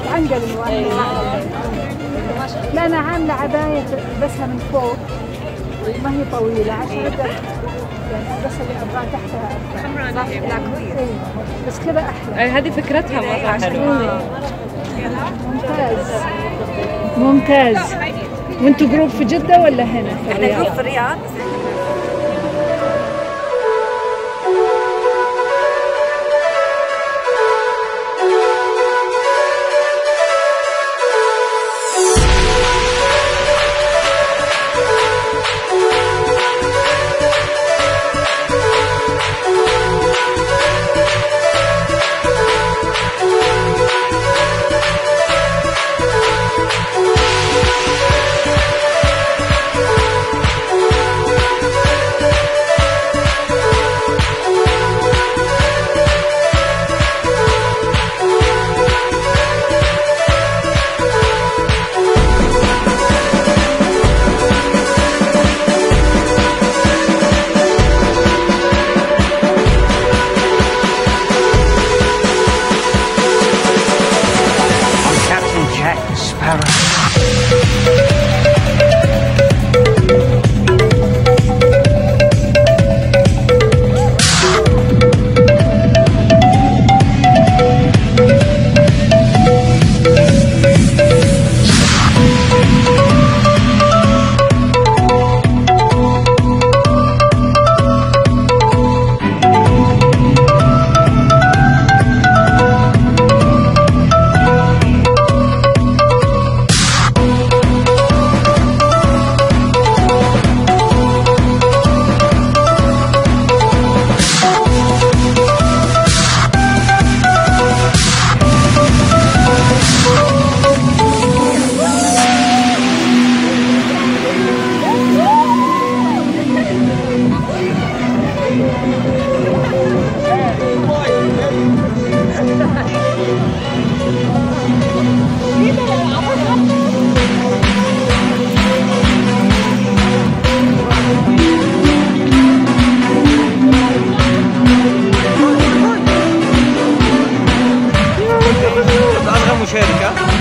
الواحد لا أنا عاملة عباية بسها من فوق. ما هي طويلة عشان أقدر يعني بس اللي ابغاه تحتها. إيه. بس كذا أحلى. هذه فكرتها حلوة. ممتاز. ممتاز. وانتوا group في جدة ولا هنا في إحنا group؟ في الرياض. cerca?